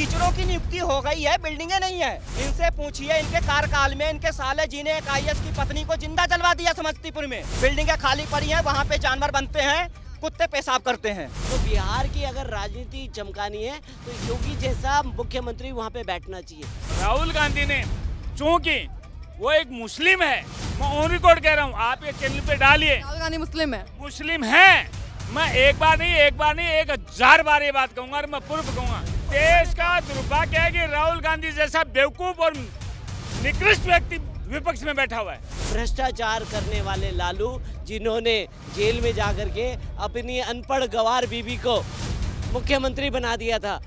टीचरों की नियुक्ति हो गई है बिल्डिंगे नहीं है। इनसे पूछिए इनके कार्यकाल में इनके साले जी ने एक आई की पत्नी को ज़िंदा जलवा दिया समस्तीपुर में। बिल्डिंगे खाली पड़ी है वहाँ पे जानवर बनते हैं कुत्ते पेशाब करते हैं। तो बिहार की अगर राजनीति चमकानी है तो योगी जैसा मुख्यमंत्री वहाँ पे बैठना चाहिए। राहुल गांधी ने चूँकि वो एक मुस्लिम है मैं ऑन रिकॉर्ड कह रहा हूँ आप ये चैनल पे डालिए। राहुल गांधी मुस्लिम है। मुस्लिम है। मैं एक बार नहीं एक बार नहीं एक हज़ार बार ये बात कहूँगा और मैं पूर्व कहूँगा। देश का दुर्भाग्य है कि राहुल गांधी जैसा बेवकूफ़ और निकृष्ट व्यक्ति विपक्ष में बैठा हुआ है। भ्रष्टाचार करने वाले लालू, जिन्होंने जेल में जाकर के अपनी अनपढ़ गवार बीबी को मुख्यमंत्री बना दिया था।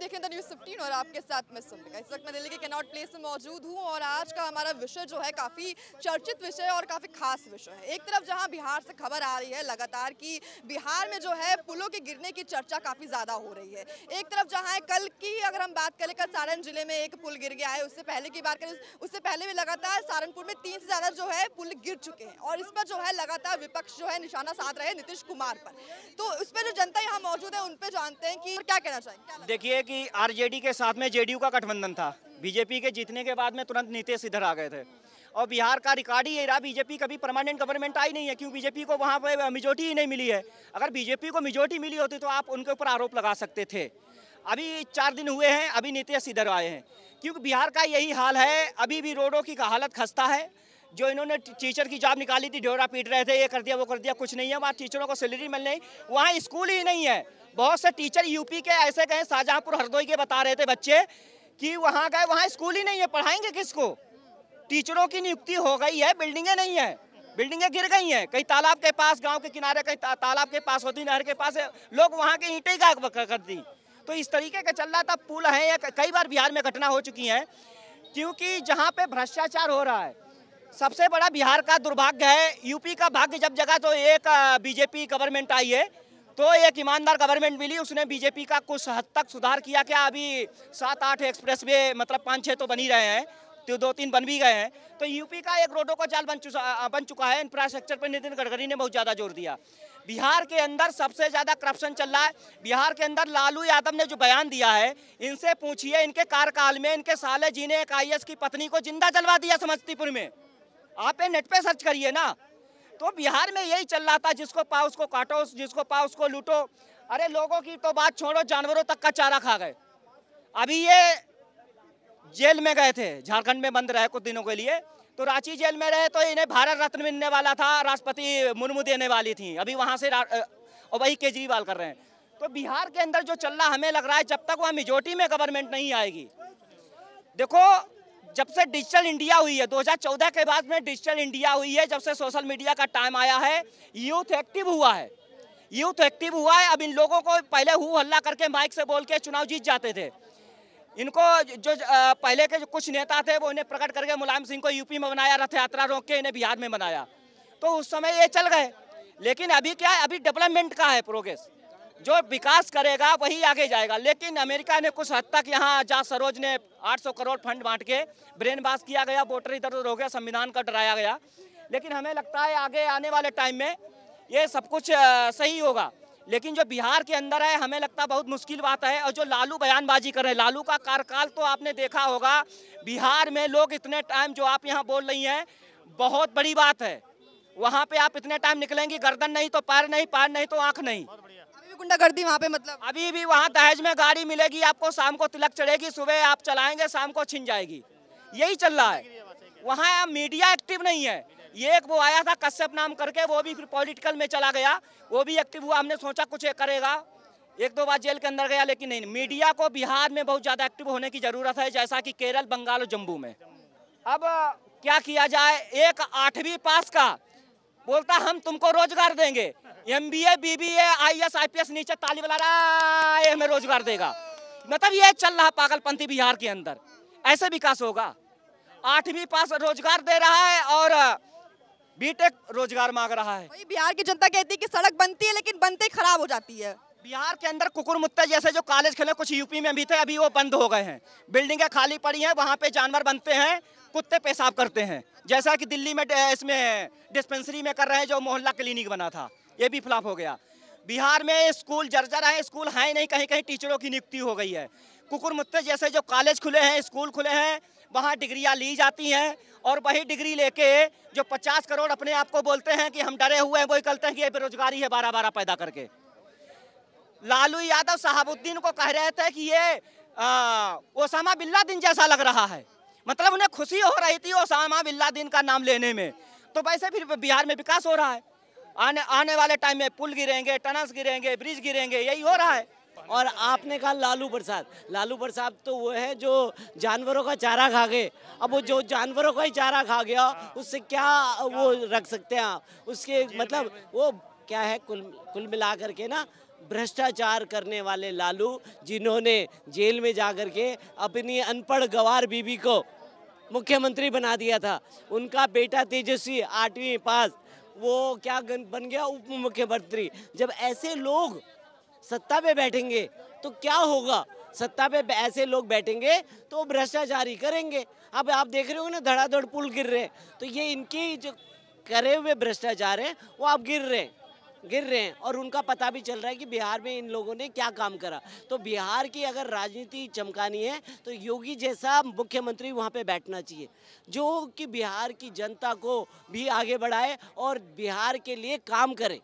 देखें द न्यूज़ 15 और आपके साथ मैं सुनने इस वक्त मैं दिल्ली के कैनॉट प्लेस में मौजूद हूँ, और आज का हमारा विषय जो है काफ़ी चर्चित विषय और काफ़ी खास विषय है। एक तरफ़ जहाँ बिहार से खबर आ रही है लगातार कि बिहार में जो है पुलों के गिरने की चर्चा काफ़ी ज़्यादा हो रही है। एक तरफ़ जहाँ कल की अगर हम बात करें, कल सारण ज़िले में एक पुल गिर गया है। उससे पहले की बात करें, उससे पहले भी लगातार सहारनपुर में तीन से ज़्यादा जो है पुल गिर चुके हैं, और इस पर जो है लगातार विपक्ष जो है निशाना साध रहे नीतीश कुमार पर। तो उस पर जो जनता यहाँ मौजूद है, उन पर जानते हैं कि क्या कहना लगता देखिए कि आरजेडी के साथ में जेडीयू का गठबंधन था। बीजेपी के जीतने के बाद में तुरंत नीतीश इधर आ गए थे। और बिहार का रिकॉर्ड ही रहा, बीजेपी कभी परमानेंट गवर्नमेंट आई नहीं है, क्यों बीजेपी को वहाँ पर मेजोरिटी ही नहीं मिली है? अगर बीजेपी को मेजोरिटी मिली होती तो आप उनके ऊपर आरोप लगा सकते थे। अभी चार दिन हुए हैं, अभी नीतीश इधर आए हैं। क्योंकि बिहार का यही हाल है, अभी भी रोडों की हालत खस्ता है। जो इन्होंने टीचर की जॉब निकाली थी, ढोरा पीट रहे थे, ये कर दिया, वो कर दिया, कुछ नहीं है, वहाँ टीचरों को सैलरी मिल नहीं, वहाँ स्कूल ही नहीं है। बहुत से टीचर यूपी के ऐसे गए शाहजहाँपुर हरदोई के बता रहे थे बच्चे, कि वहाँ गए, वहाँ स्कूल ही नहीं है, पढ़ाएँगे किसको? टीचरों की नियुक्ति हो गई है बिल्डिंगे नहीं है बिल्डिंगे गिर गई हैं, कहीं तालाब के पास, गाँव के किनारे, कहीं तालाब के पास होती, नहर के पास, लोग वहाँ के ईंटें का कर दी तो इस तरीके का चल रहा था, पुल है, या कई बार बिहार में घटना हो चुकी है, क्योंकि जहाँ पे भ्रष्टाचार हो रहा है सबसे बड़ा बिहार का दुर्भाग्य है यूपी का भाग्य जब जगह तो एक बीजेपी गवर्नमेंट आई है। तो एक ईमानदार गवर्नमेंट मिली, उसने बीजेपी का कुछ हद तक सुधार किया। क्या अभी सात आठ एक्सप्रेस वे मतलब पाँच छः तो बन रहे हैं तो दो तीन बन भी गए हैं। तो यूपी का एक रोडों का जाल बन चुका बन चुका है। इंफ्रास्ट्रक्चर पर नितिन गडकरी ने बहुत ज़्यादा ज़ोर दिया। बिहार के अंदर सबसे ज़्यादा करप्शन चल रहा है। बिहार के अंदर लालू यादव ने जो बयान दिया है, इनसे पूछिए, इनके कार्यकाल में, इनके साले जी ने एक आई की पत्नी को ज़िंदा जलवा दिया समस्तीपुर में। आप ये नेट पे सर्च करिए ना? तो बिहार में यही चल रहा था, जिसको पाओ उसको काटो, जिसको पाओ उसको लूटो। अरे लोगों की तो बात छोड़ो, जानवरों तक का चारा खा गए। अभी ये जेल में गए थे, झारखंड में बंद रहे कुछ दिनों के लिए। तो रांची जेल में रहे तो इन्हें भारत रत्न मिलने वाला था, राष्ट्रपति मुर्मू देने वाली थी। अभी वहाँ से और वही केजरीवाल कर रहे हैं। तो बिहार के अंदर जो चल रहा, हमें लग रहा है जब तक वह मेजोरिटी में गवर्नमेंट नहीं आएगी। देखो जब से डिजिटल इंडिया हुई है 2014 के बाद में डिजिटल इंडिया हुई है, जब से सोशल मीडिया का टाइम आया है यूथ एक्टिव हुआ है। यूथ एक्टिव हुआ है, अब इन लोगों को पहले हु हल्ला करके माइक से बोल के चुनाव जीत जाते थे। इनको जो पहले के जो कुछ नेता थे, वो इन्हें प्रकट करके मुलायम सिंह को यूपी में बनाया रथ यात्रा रोक के इन्हें बिहार में बनाया। तो उस समय ये चल गए। लेकिन अभी क्या है, अभी डेवलपमेंट का है प्रोग्रेस जो विकास करेगा वही आगे जाएगा। लेकिन अमेरिका ने कुछ हद तक यहाँ जहाँ सरोज ने 800 करोड़ फंड बांट के ब्रेन वाश किया गया, वोटर इधर उधर हो गया, संविधान का डराया गया। लेकिन हमें लगता है आगे आने वाले टाइम में ये सब कुछ सही होगा। लेकिन जो बिहार के अंदर है, हमें लगता है बहुत मुश्किल बात है। और जो लालू बयानबाजी कर रहे हैं, लालू का कार्यकाल तो आपने देखा होगा, बिहार में लोग इतने टाइम जो आप यहाँ बोल रही हैं, बहुत बड़ी बात है। वहाँ पे आप इतने टाइम निकलेंगी, गर्दन नहीं तो पैर नहीं पैर नहीं तो आँख नहीं। गुंडागर्दी वहाँ पे मतलब? अभी भी वहाँ दहेज में गाड़ी मिलेगी, आपको शाम को तिलक चढ़ेगी, सुबह आप चलाएँगे, शाम को छिन जाएगी। यही चल रहा है। वहाँ मीडिया एक्टिव नहीं है। ये एक वो आया था कश्यप नाम करके, वो भी फिर पॉलिटिकल में चला गया। वो भी एक्टिव हुआ, हमने सोचा कुछ करेगा। एक दो बार जेल के अंदर गया, लेकिन नहीं, मीडिया को बिहार में बहुत ज़्यादा एक्टिव होने की ज़रूरत है, जैसा कि केरल, बंगाल और जम्मू में। अब क्या किया जाए? एक आठवीं पास का बोलता हम तुमको रोज़गार देंगे। M B A B B A I S I P S नीचे ताली बला रहा है हमें रोज़गार देगा। मतलब ये चल रहा पागलपंथी बिहार के अंदर। ऐसे विकास होगा। आठवीं पास रोज़गार दे रहा है और बीटेक रोज़गार मांग रहा है। बिहार की जनता कहती है कि सड़क बनती है लेकिन बनते खराब हो जाती है। बिहार के अंदर कुकुर मुत्ते जैसे जो कॉलेज खेले कुछ यूपी में भी थे अभी वो बंद हो गए हैं। बिल्डिंगें खाली पड़ी हैं वहाँ पे जानवर बनते हैं। कुत्ते पेशाब करते हैं। जैसा कि दिल्ली में इसमें डिस्पेंसरी में कर रहे हैं जो मोहल्ला क्लिनिक बना था। ये भी फ्लॉप हो गया। बिहार में स्कूल जर्जर है, स्कूल है नहीं कहीं कहीं टीचरों की नियुक्ति हो गई है। कुकुर मुत्ते जैसे जो कॉलेज खुले हैं, स्कूल खुले हैं, वहाँ डिग्रियाँ ली जाती हैं और वही डिग्री लेके जो पचास करोड़ अपने आप को बोलते हैं कि हम डरे हुए हैं, वही कहते हैं कि ये बेरोजगारी है बारह बारह पैदा करके। लालू यादव साहबुद्दीन को कह रहे थे कि ये ओसामा बिल्ला दिन जैसा लग रहा है। मतलब उन्हें खुशी हो रही थी ओसामा बिल्ला दिन का नाम लेने में। तो वैसे फिर बिहार में विकास हो रहा है। आने आने वाले टाइम में पुल गिरेंगे, टनल्स गिरेंगे ब्रिज गिरेंगे, यही हो रहा है। और आपने कहा लालू प्रसाद। लालू प्रसाद तो वो है जो जानवरों का चारा खा गए। अब वो जो जानवरों का ही चारा खा गया, उससे क्या वो रख सकते हैं आप? उसके मतलब वो क्या है कुल कुल मिला करके ना भ्रष्टाचार करने वाले लालू जिन्होंने जेल में जा करके अपनी अनपढ़ गवार बीबी को मुख्यमंत्री बना दिया था। उनका बेटा तेजस्वी आठवीं पास, वो क्या बन गया उप मुख्यमंत्री जब ऐसे लोग सत्ता पे बैठेंगे तो क्या होगा? सत्ता पे ऐसे लोग बैठेंगे तो भ्रष्टाचारी करेंगे। अब आप देख रहे हो ना, धड़ाधड़ पुल गिर रहे हैं। तो ये इनके जो करे हुए भ्रष्टाचार हैं, वो आप गिर रहे हैं। गिर रहे हैं और उनका पता भी चल रहा है कि बिहार में इन लोगों ने क्या काम करा। तो बिहार की अगर राजनीति चमकानी है तो योगी जैसा मुख्यमंत्री वहाँ पे बैठना चाहिए जो कि बिहार की जनता को भी आगे बढ़ाए और बिहार के लिए काम करे।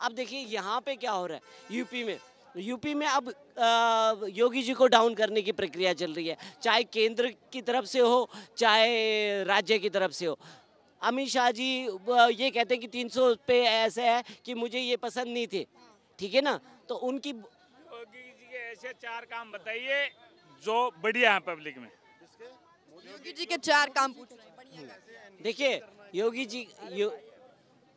अब देखिए यहाँ पे क्या हो रहा है यूपी में। यूपी में अब अ, योगी जी को डाउन करने की प्रक्रिया चल रही है चाहे केंद्र की तरफ़ से हो चाहे राज्य की तरफ़ से हो। अमित शाह जी ये कहते हैं कि 300 पे ऐसे है कि मुझे ये पसंद नहीं थे। ठीक है ना? तो उनकी योगी जी के ऐसे चार काम बताइए जो बढ़िया है पब्लिक में। योगी जी के चार काम पूछ रहे हैं। देखिए योगी जी यो,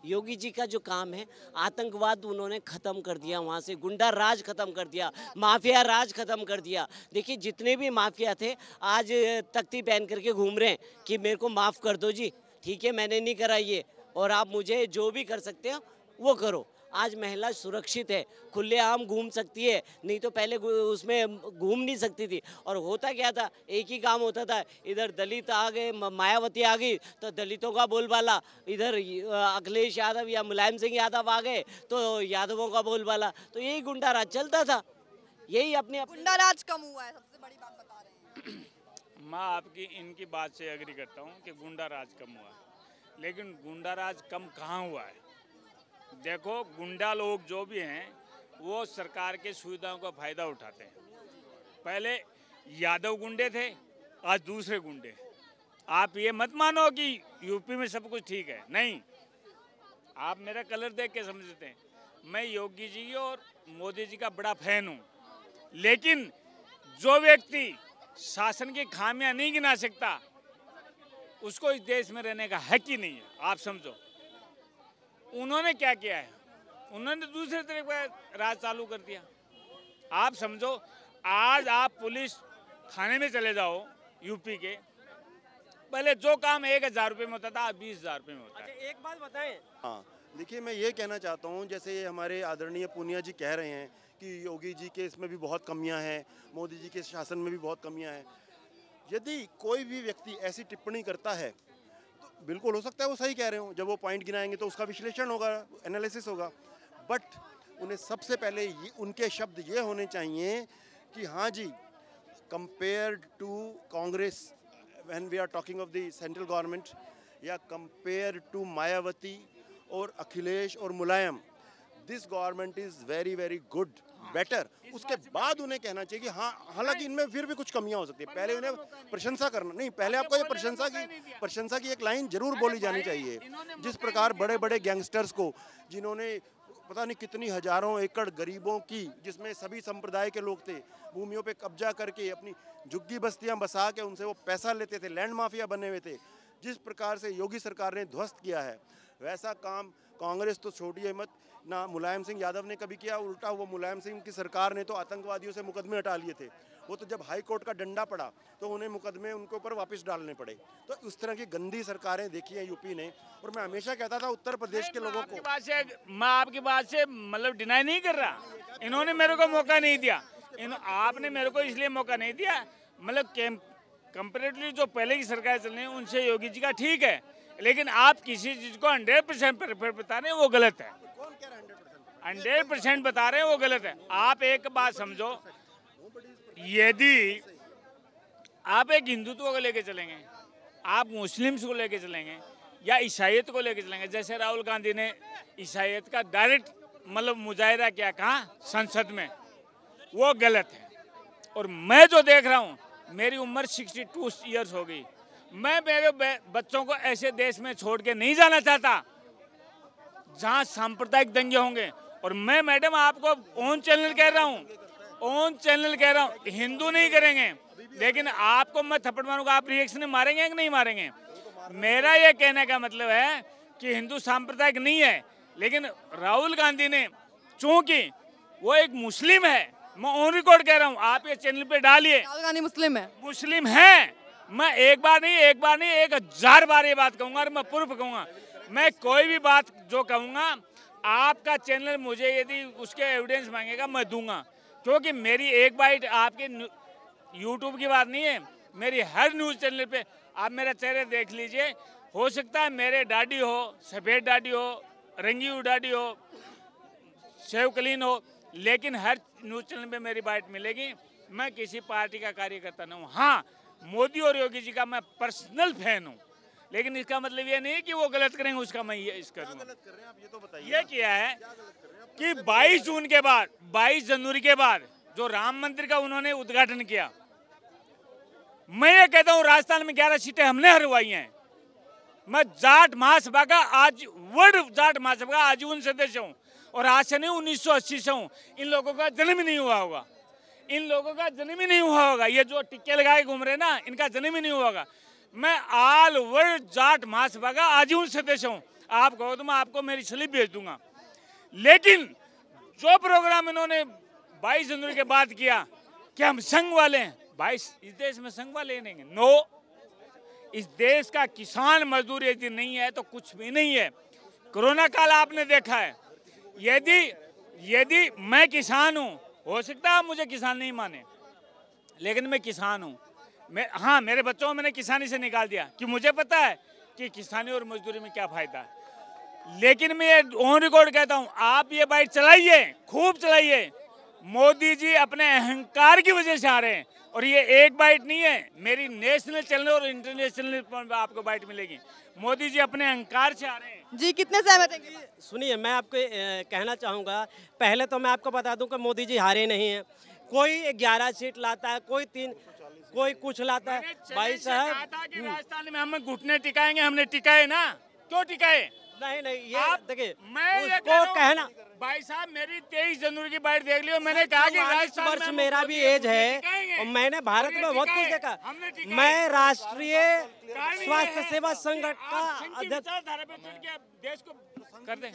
योगी जी का जो काम है आतंकवाद उन्होंने खत्म कर दिया वहाँ से। गुंडा राज खत्म कर दिया माफिया राज खत्म कर दिया। देखिए जितने भी माफिया थे आज तख्ती पहन करके घूम रहे हैं कि मेरे को माफ़ कर दो जी। ठीक है, मैंने नहीं करा ये। और आप मुझे जो भी कर सकते हो, वो करो। आज महिला सुरक्षित है खुलेआम घूम सकती है, नहीं तो पहले उसमें घूम नहीं सकती थी। और होता क्या था, एक ही काम होता था, इधर दलित आ गए मायावती आ गई तो दलितों का बोलबाला। इधर अखिलेश यादव या मुलायम सिंह यादव आ गए तो यादवों का बोलबाला। तो यही गुंडा राज चलता था। यही अपने गुंडा राज कम हुआ है सबसे बड़ी बात बता रहे हैं मैं आपकी इनकी बात से एग्री करता हूँ कि गुंडा राज कम हुआ है। लेकिन गुंडा राज कम कहाँ हुआ है? देखो, गुंडा लोग जो भी हैं, वो सरकार के सुविधाओं का फ़ायदा उठाते हैं। पहले यादव गुंडे थे, आज दूसरे गुंडे। आप ये मत मानो कि यूपी में सब कुछ ठीक है। नहीं। आप मेरा कलर देख के समझते हैं। मैं योगी जी और मोदी जी का बड़ा फ़ैन हूँ। लेकिन जो व्यक्ति शासन की खामियाँ नहीं गिना सकता। उसको इस देश में रहने का हक ही नहीं है। आप समझो। उन्होंने क्या किया है? उन्होंने दूसरे तरह का राज चालू कर दिया। आप समझो आज आप पुलिस थाने में चले जाओ यूपी के। पहले जो काम एक हज़ार रुपये में होता था आज बीस हज़ार रुपये में होता है। एक बात बताएँ। हाँ देखिए मैं ये कहना चाहता हूँ जैसे हमारे आदरणीय पूनिया जी कह रहे हैं कि योगी जी के इसमें भी बहुत कमियाँ हैं, मोदी जी के शासन में भी बहुत कमियाँ हैं। यदि कोई भी व्यक्ति ऐसी टिप्पणी करता है तो बिल्कुल हो सकता है वो सही कह रहे हो। जब वो पॉइंट गिनाएँगे तो उसका विश्लेषण होगा, एनालिसिस होगा। बट उन्हें सबसे पहले ये, उनके शब्द ये होने चाहिए कि हाँ जी compare to Congress when we are talking of the central government या कंपेयर टू मायावती और अखिलेश और Mulayam this government is very very good better उसके बाद उन्हें कहना चाहिए कि हाँ हालाँकि इनमें फिर भी कुछ कमियाँ हो सकती है। पहले उन्हें प्रशंसा करना नहीं पहले आपको ये प्रशंसा की प्रशंसा की एक लाइन ज़रूर बोली जानी चाहिए। जिस प्रकार बड़े बड़े गैंगस्टर्स को जिन्होंने पता नहीं कितनी हज़ारों एकड़ गरीबों की जिसमें सभी संप्रदाय के लोग थे भूमियों पे कब्जा करके अपनी झुग्गी बस्तियाँ बसा के उनसे वो पैसा लेते थे लैंड माफिया बने हुए थे। जिस प्रकार से योगी सरकार ने ध्वस्त किया है वैसा काम कांग्रेस तो छोटी है मत ना मुलायम सिंह यादव ने कभी किया उल्टा, वो मुलायम सिंह की सरकार ने तो आतंकवादियों से मुकदमे हटा लिए थे। वो तो जब हाई कोर्ट का डंडा पड़ा तो उन्हें मुकदमे उनके ऊपर वापस डालने पड़े। तो उस तरह की गंदी सरकारें देखी हैं यूपी ने, और मैं हमेशा कहता था उत्तर प्रदेश के लोगों को बात से, मैं आपकी बात से मतलब डिनाई नहीं कर रहा। इन्होंने मेरे को मौका नहीं दिया। आपने मेरे को इसलिए मौका नहीं दिया मतलब कैंप कंपेरेटिवली जो पहले की सरकार चल रही है, उनसे योगी जी का ठीक है। लेकिन आप किसी चीज़ को हंड्रेड परसेंट बता रहे हैं, वो गलत है। हंड्रेड परसेंट बता रहे हैं, वो गलत है। आप एक बात समझो, यदि आप एक हिंदुत्व को लेके चलेंगे, आप मुस्लिम्स को लेके चलेंगे, या ईसाइत को लेके चलेंगे, जैसे राहुल गांधी ने ईसाइत का डायरेक्ट मतलब मुजाहरा किया कहा? संसद में। वो गलत है। और मैं जो देख रहा हूँ, मेरी उम्र 62 इयर्स हो गई। मैं मेरे बच्चों को ऐसे देश में छोड़ के नहीं जाना चाहता जहाँ सांप्रदायिक दंगे होंगे। और मैं मैडम आपको ऑन चैनल कह रहा हूँ ऑन चैनल कह रहा हूँ हिंदू नहीं करेंगे लेकिन आपको मैं थप्पड़ मारूँगा आप रिएक्शन मारेंगे कि नहीं मारेंगे? मेरा ये कहने का मतलब है कि हिंदू सांप्रदायिक नहीं है लेकिन राहुल गांधी ने चूँकि वो एक मुस्लिम है मैं ऑन रिकॉर्ड कह रहा हूँ आप ये चैनल पे डालिए। राहुल गांधी मुस्लिम है। मुस्लिम हैं। मैं एक बार नहीं, एक बार नहीं, एक हज़ार बार ये बात कहूँगा और मैं पूर्व कहूँगा। मैं कोई भी बात जो कहूँगा, आपका चैनल मुझे यदि उसके एविडेंस मांगेगा, मैं दूँगा। क्योंकि मेरी एक बाइट आपके यूट्यूब की बात नहीं है, मेरी हर न्यूज़ चैनल पे आप मेरा चेहरे देख लीजिए। हो सकता है मेरे दाढ़ी हो, सफ़ेद डाडी हो रंगी दाढ़ी हो सेव क्लीन हो, लेकिन हर न्यूज़ चैनल पे मेरी बाइट मिलेगी। मैं किसी पार्टी का कार्यकर्ता नहीं हूँ। हाँ मोदी और योगी जी का मैं पर्सनल फ़ैन हूँ। लेकिन इसका मतलब ये नहीं कि वो गलत करेंगे उसका मैं ये इस करूँगा गलत कर रहे हैं आप? ये तो बताइए ये किया है कि 22 जून के बाद 22 जनवरी के बाद जो राम मंदिर का उन्होंने उद्घाटन किया मैं ये कहता हूँ राजस्थान में 11 सीटें हमने हरवाई हैं। मैं जाट महासभा का आज वर्ल्ड जाट महासभा का आजीवन सदस्य हूँ और आज से नहीं 1980 से हूँ। इन लोगों का जन्म नहीं हुआ होगा। इन लोगों का जन्म ही नहीं हुआ होगा। ये जो टिक्के लगा के घूम रहे ना, इनका जन्म ही नहीं हुआ होगा। मैं ऑल वर्ल्ड जाट महासभा का आजीवन सदस्य हूँ। आप कहो तो मैं आपको मेरी स्लिप भेज दूँगा। लेकिन जो प्रोग्राम इन्होंने 22 जनवरी के बाद किया कि हम संघ वाले हैं? बाईस, इस देश में संघ वाले नहीं हैं? नो इस देश का किसान मजदूर यदि नहीं है तो कुछ भी नहीं है। कोरोना काल आपने देखा है। यदि यदि मैं किसान हूँ हो सकता है मुझे किसान नहीं माने, लेकिन मैं किसान हूँ। मैं हाँ मेरे बच्चों को मैंने किसानी से निकाल दिया कि मुझे पता है कि किसानी और मजदूरी में क्या फ़ायदा है। लेकिन मैं ये ऑन रिकॉर्ड कहता हूँ, आप ये बाइक चलाइए, खूब चलाइए। मोदी जी अपने अहंकार की वजह से आ रहे हैं और ये एक बाइट नहीं है, मेरी नेशनल चैनल और इंटरनेशनल पर आपको बाइट मिलेगी। मोदी जी अपने अहंकार से आ रहे हैं। जी कितने सहमत हैं? सुनिए मैं आपको कहना चाहूँगा पहले तो मैं आपको बता दूँ कि मोदी जी हारे नहीं हैं। कोई ग्यारह सीट लाता है कोई तीन कोई कुछ लाता है। भाई साहब राजस्थान में हम घुटने टिकाएँगे हमने टिकाए ना? क्यों टिकाए? नहीं नहीं ये आप देखिए मैं ये उसको कह कहना भाई साहब मेरी तेईस जनवरी की बाइट देख लियो मैंने कहा कि वर्ष मेरा भी एज है और मैंने भारत में बहुत कुछ देखा। मैं राष्ट्रीय स्वास्थ्य सेवा संगठन का अध्यक्ष कर दें?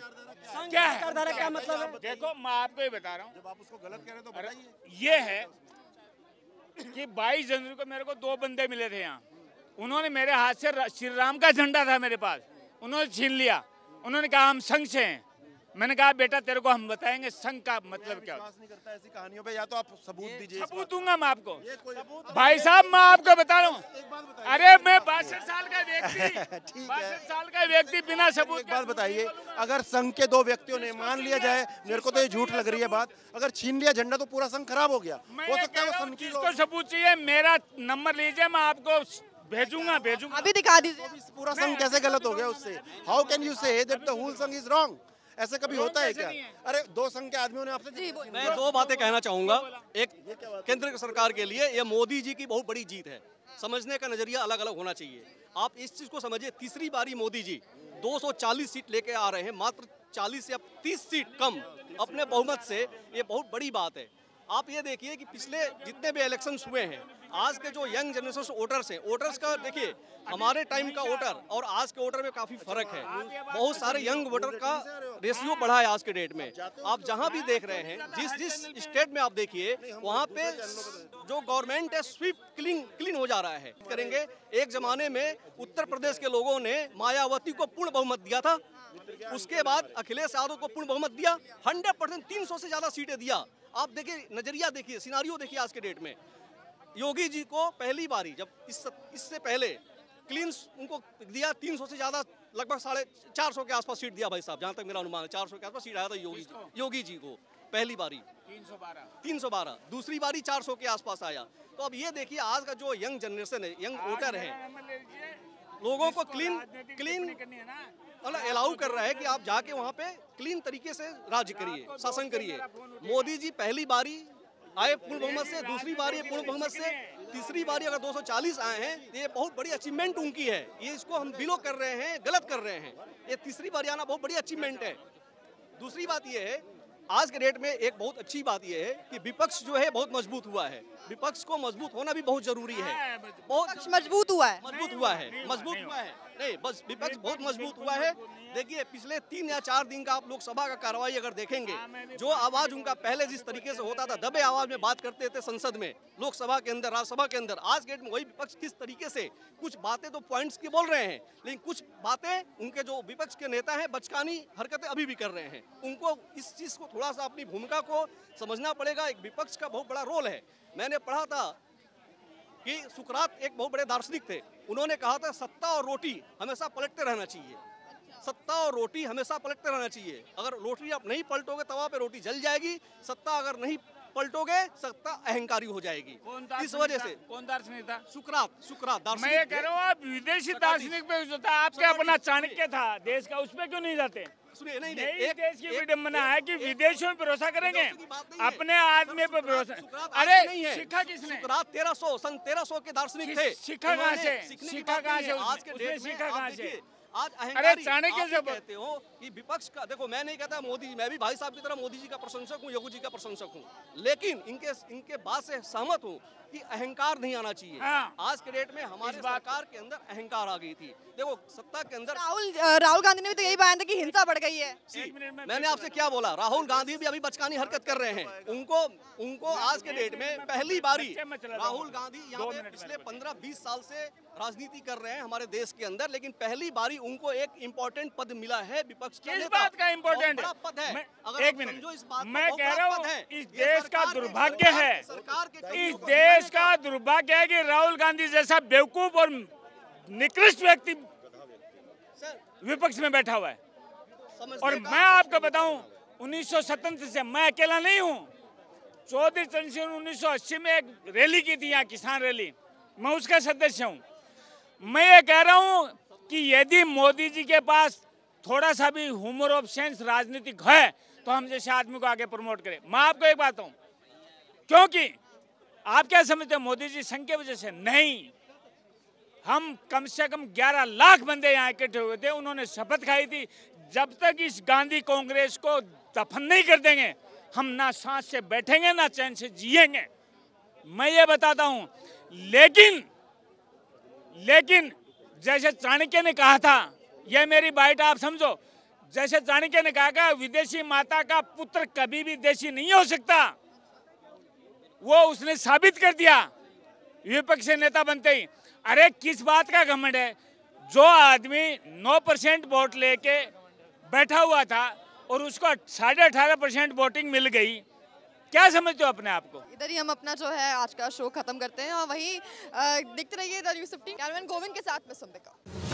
क्या है? क्या मतलब देखो मैं आपको ही बता रहा हूँ। जब आप उसको गलत कह रहे हैं तो बताइए। ये है कि 22 जनवरी को मेरे को दो बंदे मिले थे यहाँ। उन्होंने मेरे हाथ से श्री राम का झंडा था मेरे पास। उन्होंने छीन लिया। उन्होंने कहा हम संघ से हैं। मैंने कहा बेटा तेरे को हम बताएँगे संघ का मतलब क्या? नहीं करता ऐसी कहानियों पे या तो आप सबूत दीजिए सबूत दूँगा मैं आपको। भाई साहब मैं आपको बता रहा हूँ। अरे मैं बासठ साल का व्यक्ति। बासठ साल का व्यक्ति बिना सबूत एक बात बताइए अगर संघ के दो व्यक्तियों ने मान लिया जाए मेरे को तो ये झूठ लग रही है बात। अगर छीन लिया झंडा तो पूरा संघ खराब हो गया। हो सकता है सबूत चाहिए? मेरा नंबर लीजिए मैं आपको भेजूँगा भेजूँगा। अभी दिखा दीजिए। इस पूरा संघ कैसे गलत हो गया उससे? How can you say that the whole Sangh is wrong ऐसे कभी होता है क्या? अरे दो संघ के आदमियों ने आपसे जी मैं दो बातें कहना चाहूँगा। एक केंद्र सरकार के लिए ये मोदी जी की बहुत बड़ी जीत है। समझने का नज़रिया अलग अलग होना चाहिए। आप इस चीज़ को समझिए तीसरी बारी मोदी जी 240 सीट लेके आ रहे हैं मात्र 40 या 30 सीट कम। अपने बहुमत से ये बहुत बड़ी बात है। आप ये देखिए कि पिछले जितने भी इलेक्शंस हुए हैं, आज के जो यंग जनरेशन वोटर्स हैं वोटर्स का देखिए, हमारे टाइम का वोटर और आज के वोटर में काफ़ी फ़र्क है। बहुत सारे यंग वोटर का रेशियो बढ़ा है आज के डेट में। आप जहाँ भी देख रहे हैं, जिस जिस स्टेट में आप देखिए, वहाँ पे जो गवर्नमेंट है स्वीप क्लीन क्लीन हो जा रहा है। करेंगे, एक जमाने में उत्तर प्रदेश के लोगों ने मायावती को पूर्ण बहुमत दिया था। उसके बाद अखिलेश यादव को पूर्ण बहुमत दिया हंड्रेड परसेंट तीन सौ से ज़्यादा सीटें दिया। आप देखिए नज़रिया देखिए सिनारियो देखिए आज के डेट में। योगी जी को पहली बारी जब इस इससे पहले क्लीन उनको दिया 300 से ज़्यादा लगभग साढ़े चार सौ के आसपास सीट दिया भाई साहब जहाँ तक मेरा अनुमान है चार सौ के आसपास सीट आया था योगी जी योगी जी को पहली बारी। 312 दूसरी बारी 400 के आसपास आया। तो अब ये देखिए आज का जो यंग जनरेशन है यंग वोटर है लोगों को क्लीन क्लीन मतलब अलाउ कर रहा है कि आप जाके वहाँ पे क्लीन तरीके से राज्य करिए, शासन करिए। मोदी जी पहली बारी आए पूर्ण बहुमत से, दूसरी बारी पूर्ण बहुमत से, तीसरी बारी अगर 240 आए हैं, ये बहुत बड़ी अचीवमेंट उनकी है। ये इसको हम बिलो कर रहे हैं, गलत कर रहे हैं। ये तीसरी बारी आना बहुत बड़ी अचीवमेंट है। दूसरी बात ये है आज के डेट में एक बहुत अच्छी बात यह है कि विपक्ष जो है बहुत मज़बूत हुआ है। विपक्ष को मज़बूत होना भी बहुत ज़रूरी है। बहुत मज़बूत हुआ है। मज़बूत हुआ है। मज़बूत हुआ है। नहीं बस विपक्ष बहुत मज़बूत हुआ है। देखिए पिछले तीन या चार दिन का आप लोकसभा का कार्रवाई अगर देखेंगे जो आवाज़ उनका पहले जिस तरीके से होता था दबे आवाज़ में बात करते थे संसद में लोकसभा के अंदर राज्यसभा के अंदर आज के डेट में वही विपक्ष किस तरीके से कुछ बातें तो पॉइंट्स की बोल रहे हैं लेकिन कुछ बातें उनके जो विपक्ष के नेता हैं बचकानी हरकतें अभी भी कर रहे हैं। उनको इस चीज़ को थोड़ा सा अपनी भूमिका को समझना पड़ेगा। एक विपक्ष का बहुत बड़ा रोल है। मैंने पढ़ा था कि सुकरात एक बहुत बड़े दार्शनिक थे। उन्होंने कहा था, सत्ता और रोटी हमेशा पलटते रहना चाहिए। सत्ता और रोटी हमेशा पलटते रहना चाहिए। अगर रोटी आप नहीं पलटोगे तवा पे रोटी जल जाएगी। सत्ता अगर नहीं पलटोगे सत्ता अहंकारी हो जाएगी। इस वजह से। कौन दार्शनिक था सुकरात सुकरात मैं ये कह रहा हूँ आप विदेशी दार्शनिक पे था आपके अपना चाणक्य था देश का उस पे क्यों नहीं जाते? सुनिए नहीं नहीं इस देश की विडम्बना है कि एक- विदेशों में भरोसा करेंगे। अपने आदमी पे भरोसा अरे है। शिक्षा किसने? सुकरात 1300 सन 1300 के दार्शनिक थे। सीखा कहाँ से? बात कहाँ से। आज के डेट में सीखा कहाँ से? अहंकारी चाणक्य से कहते हो कि विपक्ष का। देखो मैं नहीं कहता मोदी मैं भी भाई साहब की तरह मोदी जी का प्रशंसक हूँ योगी जी का प्रशंसक हूँ। लेकिन इनके इनके बात से सहमत हूँ कि अहंकार नहीं आना चाहिए। हाँ। आज के डेट में हमारे सरकार के अंदर अहंकार आ गई थी। देखो सत्ता के अंदर राहुल राहुल गांधी ने भी तो यही बयान दिया कि हिंसा बढ़ गई है। मैंने आपसे क्या बोला? राहुल गांधी भी अभी बचकानी हरकत कर रहे हैं। उनको उनको आज के डेट में पहली बारी राहुल गांधी यहाँ पे पिछले पंद्रह बीस साल से राजनीति कर रहे हैं हमारे देश के अंदर लेकिन पहली बारी उनको एक इम्पोर्टेंट पद मिला है विपक्ष का किस बात का इम्पोर्टेंट है? एक मिनट। समझो इस बात मैं कह रहा हूँ। इस देश का दुर्भाग्य है। इस देश का दुर्भाग्य है कि राहुल गांधी जैसा बेवकूफ़ और निकृष्ट व्यक्ति विपक्ष में बैठा हुआ है। और मैं आपको बताऊँ 1977 से मैं अकेला नहीं हूँ। चौधरी चरण सिंह 1980 में एक रैली की थी यहाँ किसान रैली। मैं उसका सदस्य हूँ। मैं ये कह रहा हूँ कि यदि मोदी जी के पास थोड़ा सा भी ह्यूमर ऑफ़ सेंस राजनीतिक है तो हम जैसे आदमी को आगे प्रमोट करें। मैं आपको एक बात हूँ क्योंकि आप क्या समझते मोदी जी संघ की वजह से नहीं। हम कम से कम 11 लाख बंदे यहाँ इकट्ठे हुए थे, उन्होंने शपथ खाई थी। जब तक इस गांधी कांग्रेस को दफन नहीं कर देंगे, हम ना सांस से बैठेंगे, ना चैन से जिएँगे। मैं ये बताता हूँ, लेकिन लेकिन जैसे चाणक्य ने कहा था यह मेरी बाइट, आप समझो। जैसे चाणक्य ने कहा था विदेशी माता का पुत्र कभी भी देशी नहीं हो सकता। वो उसने साबित कर दिया। विपक्ष के नेता बनते ही। अरे, किस बात का घमंड है? जो आदमी 9 परसेंट वोट लेके बैठा हुआ था और उसको साढ़े अठारह परसेंट वोटिंग मिल गई, क्या समझते हो अपने आप को? इधर ही हम अपना जो है आज का शो खत्म करते हैं और वही देखते रहिए न्यूज़ फिफ्टीन। कैमरामैन गोविंद के साथ में सुनने का